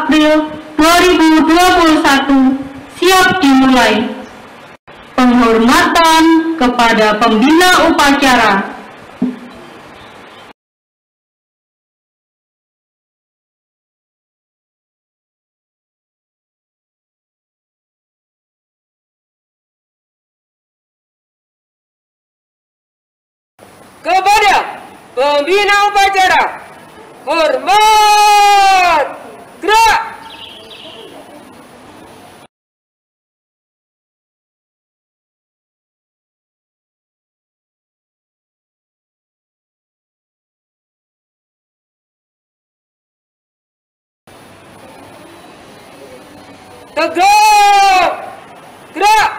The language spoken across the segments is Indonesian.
April 2021 siap dimulai. Penghormatan kepada pembina upacara. kepada pembina upacara hormat gerak! Tegak! Gerak!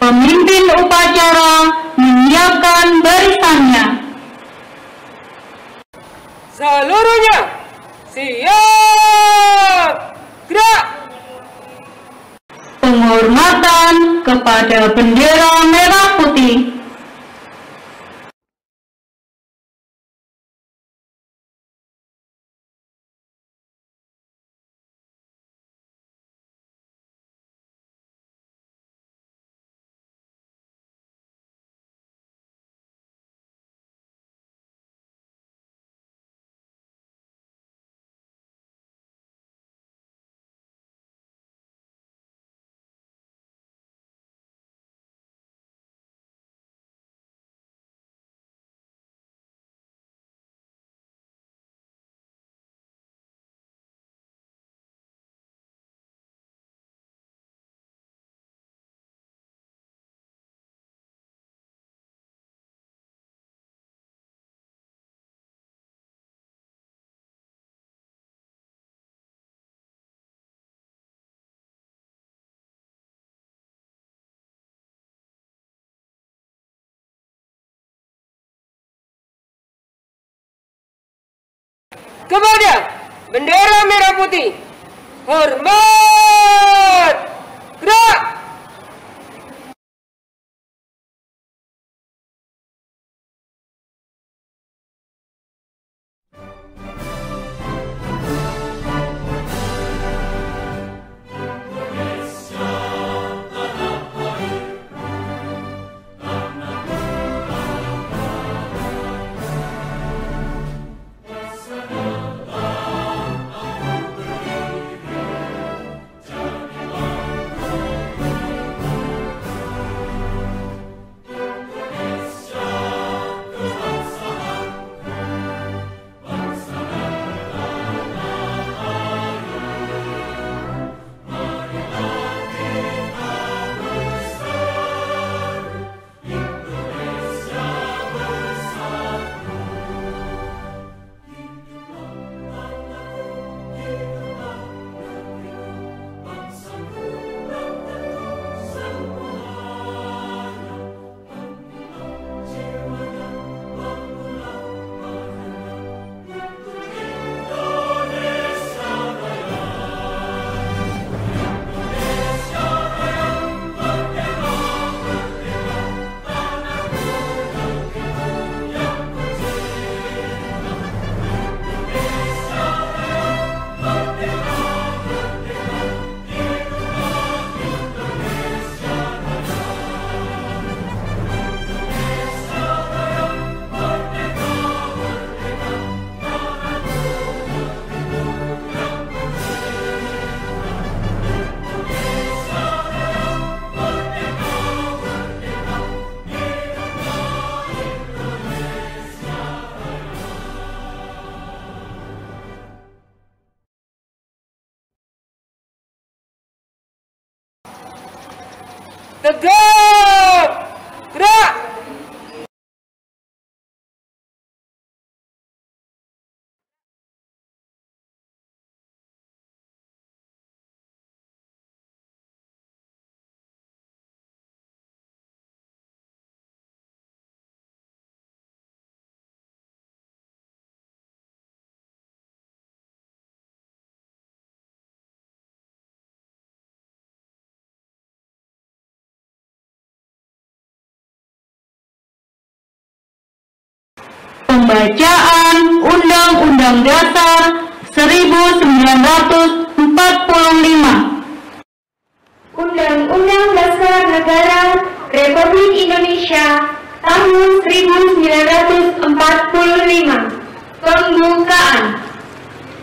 Pemimpin upacara menyiapkan barisannya. seluruhnya siap gerak Penghormatan kepada bendera merah putih. Kepada bendera merah putih hormat! Gerak tegak gerak Dasar 1945 Undang-Undang Dasar Negara Republik Indonesia tahun 1945 Pembukaan.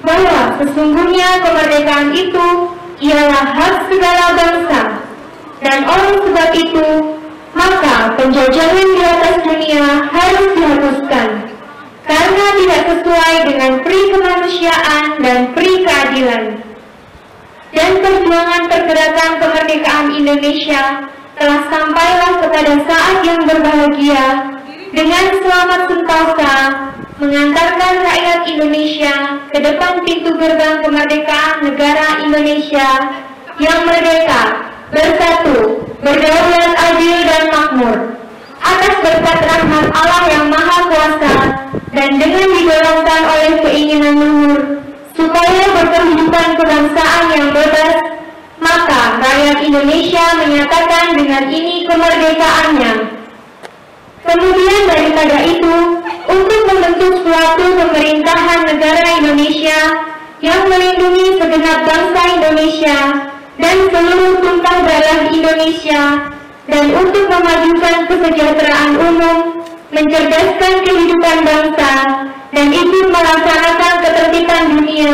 Bahwa sesungguhnya kemerdekaan itu ialah hak segala bangsa. Dan oleh sebab itu maka penjajahan di atas dunia harus dihapuskan karena tidak sesuai dengan pri kemanusiaan dan pri keadilan. Dan perjuangan pergerakan kemerdekaan Indonesia telah sampailah kepada saat yang berbahagia dengan selamat sentosa mengantarkan rakyat Indonesia ke depan pintu gerbang kemerdekaan negara Indonesia yang merdeka, bersatu, berdaulat adil dan makmur. Atas berkat rahmat Allah yang maha dan dengan didorongkan oleh keinginan luhur supaya berkehidupan kebangsaan yang bebas maka rakyat Indonesia menyatakan dengan ini kemerdekaannya. Kemudian daripada itu untuk membentuk suatu pemerintahan negara Indonesia yang melindungi segenap bangsa Indonesia dan seluruh tumpah darah Indonesia dan untuk memajukan kesejahteraan umum, mencerdaskan kehidupan bangsa, dan ikut melaksanakan ketertiban dunia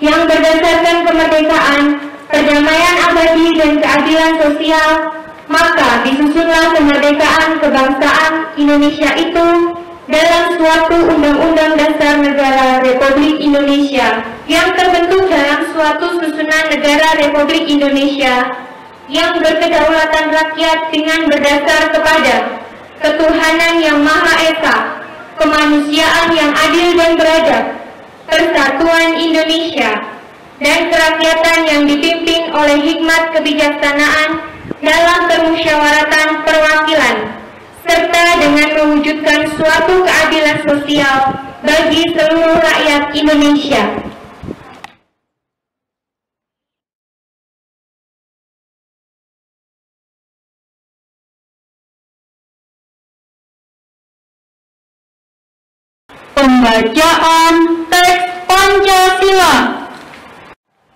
yang berdasarkan kemerdekaan, perdamaian abadi dan keadilan sosial, maka disusunlah kemerdekaan kebangsaan Indonesia itu dalam suatu Undang-Undang Dasar Negara Republik Indonesia yang terbentuk dalam suatu susunan negara Republik Indonesia yang berkedaulatan rakyat dengan berdasar kepada ketuhanan yang Maha Esa, kemanusiaan yang adil dan beradab, persatuan Indonesia, dan kerakyatan yang dipimpin oleh hikmat kebijaksanaan dalam permusyawaratan perwakilan serta dengan mewujudkan suatu keadilan sosial bagi seluruh rakyat Indonesia. Pembacaan teks Pancasila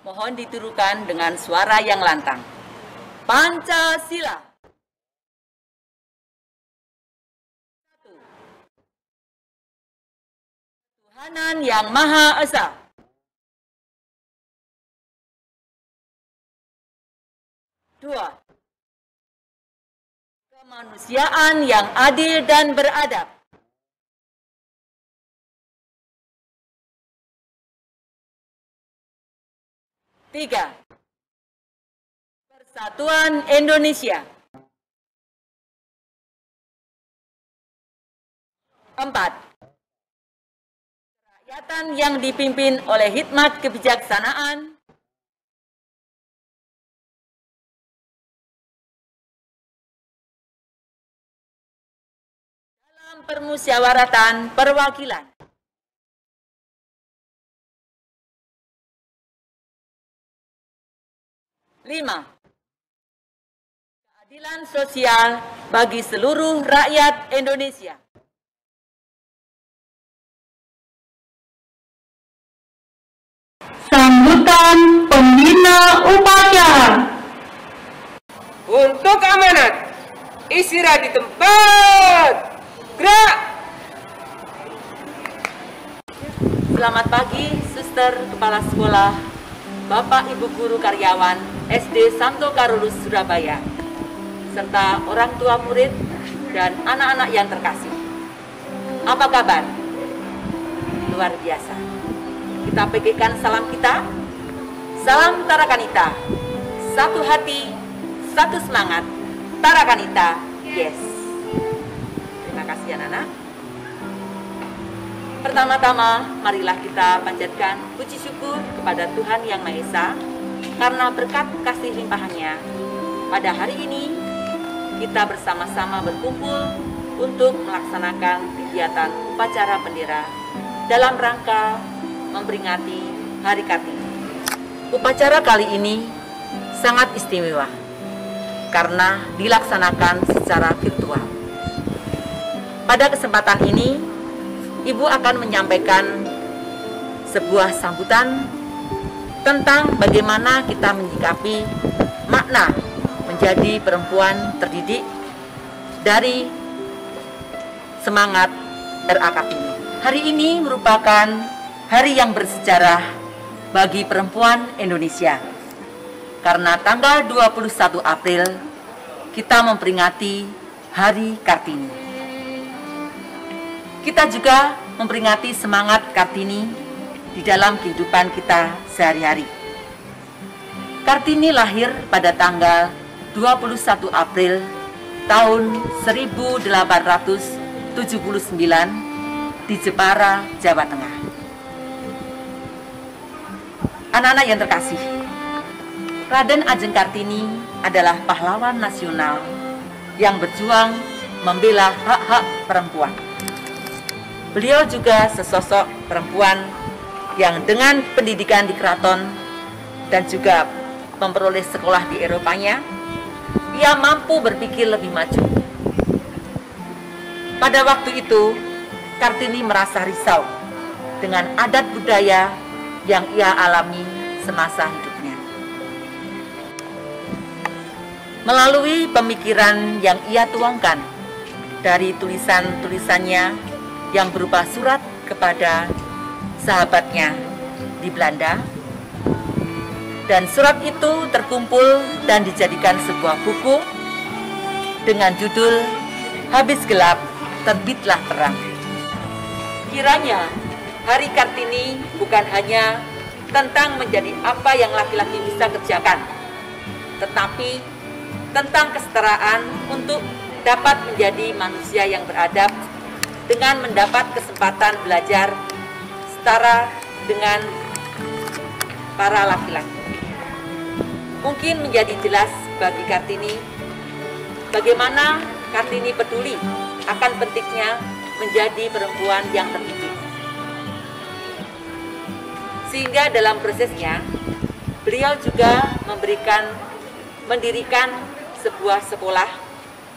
Mohon ditirukan dengan suara yang lantang. Pancasila. Tuhanan yang Maha Esa. Dua. Kemanusiaan yang adil dan beradab. Tiga. Persatuan Indonesia. Empat. Kerakyatan yang dipimpin oleh hikmat kebijaksanaan. Dalam permusyawaratan perwakilan. Keadilan sosial bagi seluruh rakyat Indonesia. Sambutan Pembina Upacara Untuk amanat, istirahat di tempat. Gerak! Selamat pagi, suster, kepala sekolah, Bapak Ibu guru karyawan SD Santo Karolus Surabaya, serta orang tua murid dan anak-anak yang terkasih. Apa kabar? Luar biasa. Kita pegikan salam kita. Salam Tarakanita. Satu hati, satu semangat. Tarakanita, yes. Terima kasih anak-anak. Pertama-tama, marilah kita panjatkan puji syukur kepada Tuhan Yang Maha Esa karena berkat kasih limpahannya. Pada hari ini, kita bersama-sama berkumpul untuk melaksanakan kegiatan upacara bendera dalam rangka memperingati Hari Kartini. Upacara kali ini sangat istimewa karena dilaksanakan secara virtual. Pada kesempatan ini, Ibu akan menyampaikan sebuah sambutan tentang bagaimana kita menyikapi makna menjadi perempuan terdidik dari semangat RA Kartini. Hari ini merupakan hari yang bersejarah bagi perempuan Indonesia. Karena tanggal 21 April kita memperingati Hari Kartini. Kita juga memperingati semangat Kartini di dalam kehidupan kita sehari-hari. Kartini lahir pada tanggal 21 April tahun 1879 di Jepara, Jawa Tengah. Anak-anak yang terkasih, Raden Ajeng Kartini adalah pahlawan nasional yang berjuang membela hak-hak perempuan. Beliau juga sesosok perempuan yang dengan pendidikan di keraton dan juga memperoleh sekolah di Eropanya, ia mampu berpikir lebih maju. Pada waktu itu, Kartini merasa risau dengan adat budaya yang ia alami semasa hidupnya. Melalui pemikiran yang ia tuangkan dari tulisan-tulisannya yang berupa surat kepada sahabatnya di Belanda, dan surat itu terkumpul dan dijadikan sebuah buku dengan judul Habis Gelap, Terbitlah Terang. Kiranya Hari Kartini bukan hanya tentang menjadi apa yang laki-laki bisa kerjakan, tetapi tentang kesetaraan untuk dapat menjadi manusia yang beradab dengan mendapat kesempatan belajar setara dengan para laki-laki. Mungkin menjadi jelas bagi Kartini bagaimana Kartini peduli akan pentingnya menjadi perempuan yang terdidik. Sehingga dalam prosesnya, beliau juga memberikan, mendirikan sebuah sekolah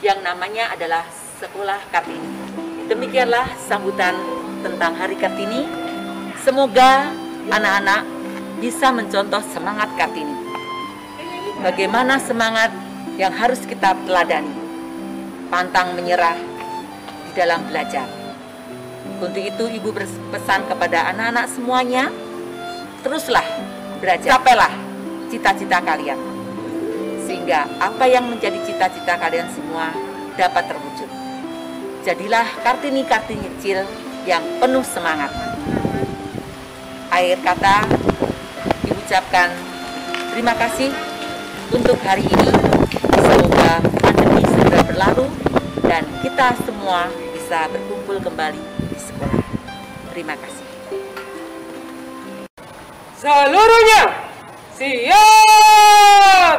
yang namanya adalah Sekolah Kartini. Demikianlah sambutan tentang Hari Kartini. Semoga anak-anak bisa mencontoh semangat Kartini. Bagaimana semangat yang harus kita teladani. Pantang menyerah di dalam belajar. Untuk itu ibu berpesan kepada anak-anak semuanya, teruslah belajar, capailah cita-cita kalian. Sehingga apa yang menjadi cita-cita kalian semua dapat terwujud. Jadilah Kartini-Kartini kecil yang penuh semangat. Akhir kata, diucapkan terima kasih untuk hari ini. Semoga pandemi segera berlalu dan kita semua bisa berkumpul kembali di sekolah. Terima kasih. Seluruhnya siap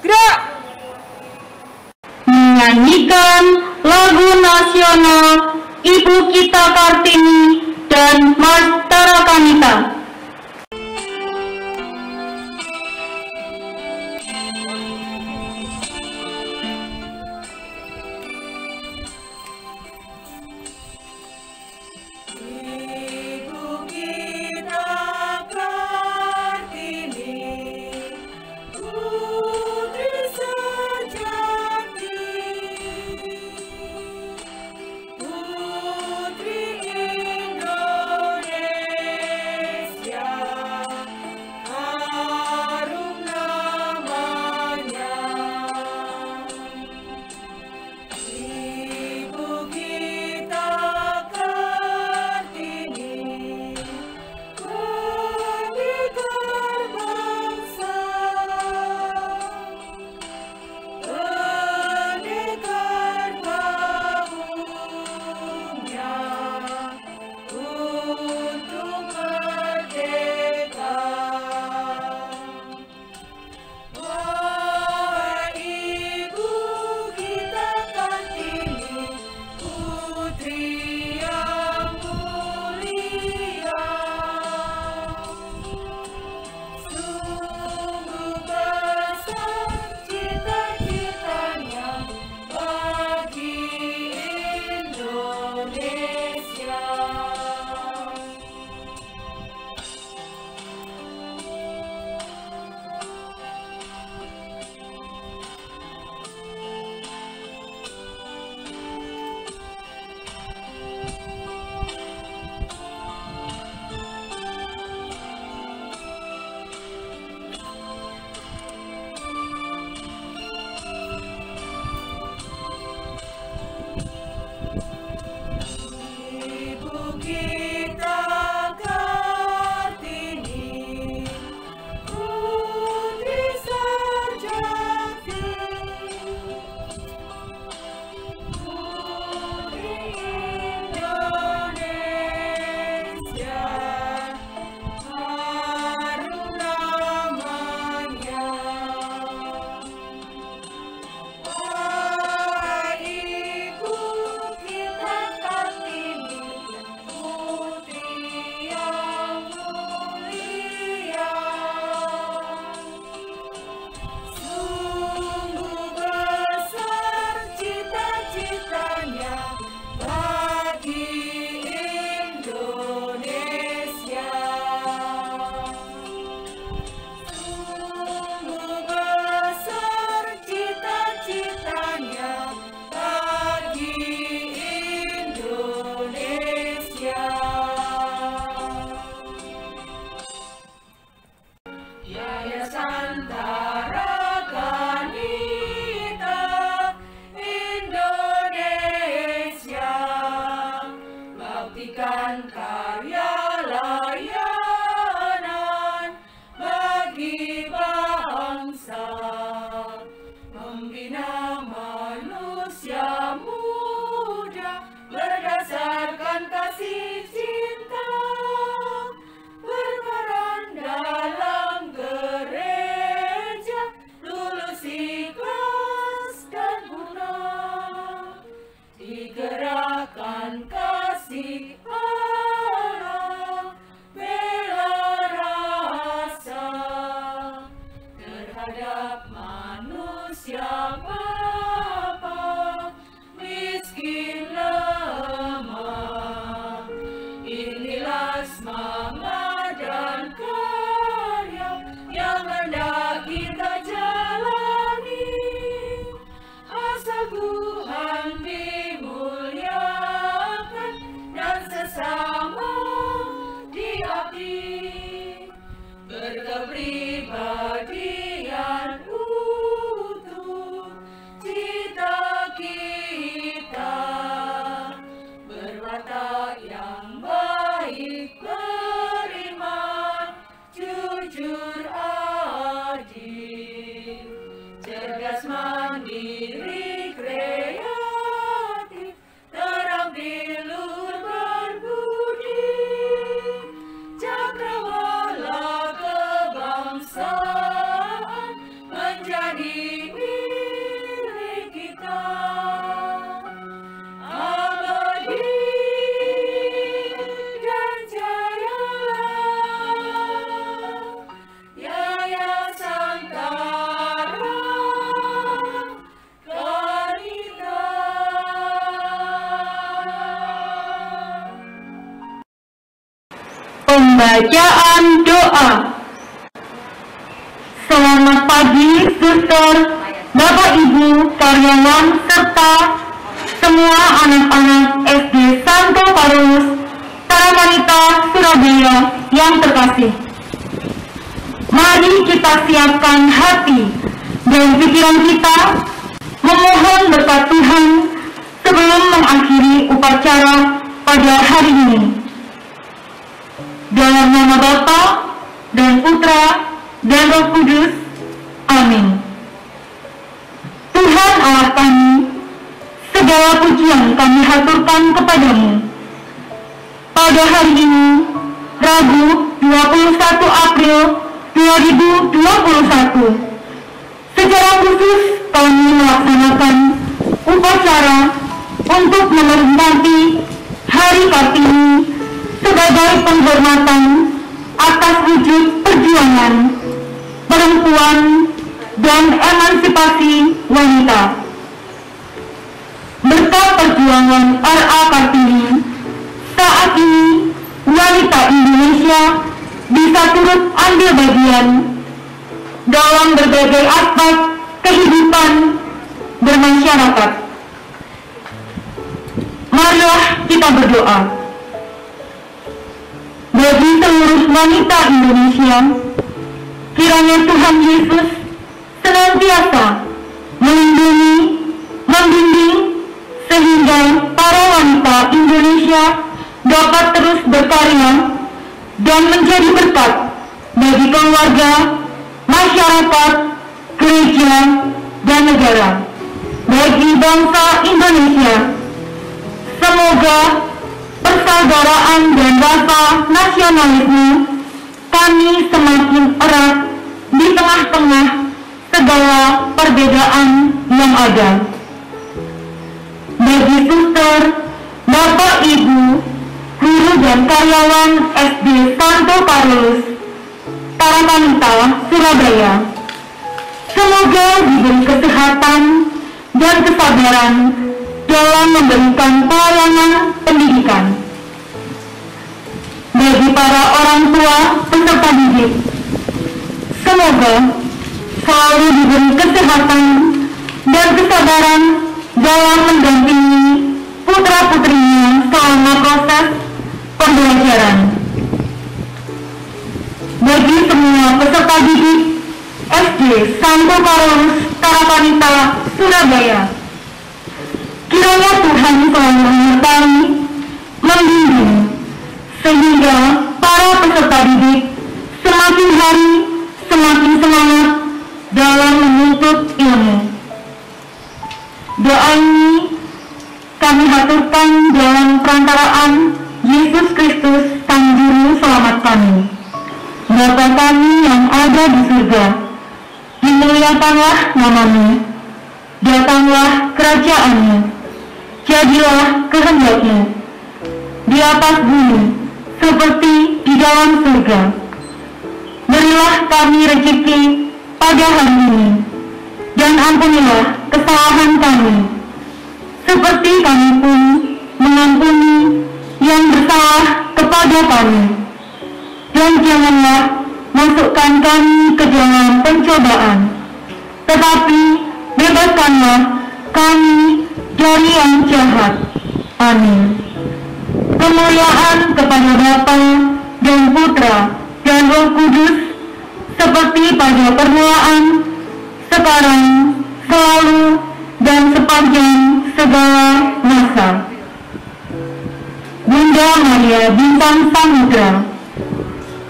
gerak menyanyikan lagu nasional Ibu Kita Kartini dan Mas Bacaan doa. Selamat pagi, suster, Bapak Ibu, karyawan, serta semua anak-anak SD Santo Paulus, para wanita Surabaya yang terkasih. Mari kita siapkan hati dan pikiran kita memohon berkat Tuhan sebelum mengakhiri upacara pada hari ini. Dalam nama Bapa dan Putra dan Roh Kudus. Amin. Tuhan Allah kami, segala pujian kami haturkan kepadamu. Pada hari ini, Rabu 21 April 2021, secara khusus kami melaksanakan upacara untuk memeringati Hari Kartini sebagai penghormatan atas wujud perjuangan perempuan dan emansipasi wanita. Berkat perjuangan R.A. Kartini, saat ini wanita Indonesia bisa turut ambil bagian dalam berbagai aspek kehidupan bermasyarakat. Marilah kita berdoa wanita Indonesia, kiranya Tuhan Yesus senantiasa melindungi, membimbing, sehingga para wanita Indonesia dapat terus berkarya dan menjadi berkat bagi keluarga, masyarakat, gereja, dan negara. Bagi bangsa Indonesia, semoga persaudaraan dan rasa nasionalisme kami semakin erat di tengah-tengah segala perbedaan yang ada. Bagi suster, Bapak Ibu, guru dan karyawan SD Santo Carlos, para wanita Surabaya, semoga diberi kesehatan dan kesabaran dalam memberikan pelayanan pendidikan. Bagi para orang tua peserta didik, semoga selalu diberi kesehatan dan kesabaran dalam mendampingi putra-putrinya selama proses pembelajaran. Bagi semua peserta didik SD Santo Paulus Tarakanita, Surabaya, kiranya Tuhan selalu menyertai, membimbing, sehingga para peserta didik semakin hari semakin semangat dalam menuntut ilmu. Doa ini kami haturkan dalam perantaraan Yesus Kristus Sang Juru Selamat kami. Bapa kami yang ada di surga, dimuliakanlah namamu, datanglah kerajaanmu, jadilah kehendakmu, di atas bumi, seperti di dalam surga. Berilah kami rezeki pada hari ini, dan ampunilah kesalahan kami, seperti kami pun mengampuni yang bersalah kepada kami. Dan janganlah masukkan kami ke dalam pencobaan, tetapi bebaskanlah kami dari yang jahat. Amin. Kemuliaan kepada Bapa dan Putra dan Roh Kudus, seperti pada permulaan, sekarang, selalu, dan sepanjang segala masa. Bunda Maria Bintang Samudra,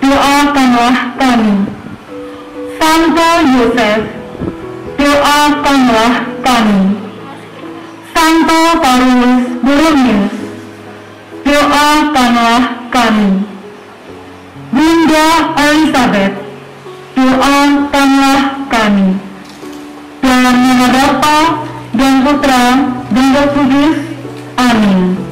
doakanlah kami. Santo Yosef, doakanlah kami. Santo Paulus doa doakanlah kami. Bunda Elizabeth, doakanlah kami. Dalam nama Bapa dan Putra dan Roh Kudus, amin.